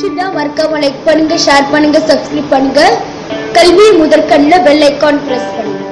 பிடிச்சிருந்தா மறக்காம லைக் பண்ணுங்க ஷேர் பண்ணுங்க சப்ஸ்கிரைப் பண்ணுங்க. கல்வி முதற்கண்ணில் பெல் ஐக்கான் பிரஸ் பண்ணுங்க.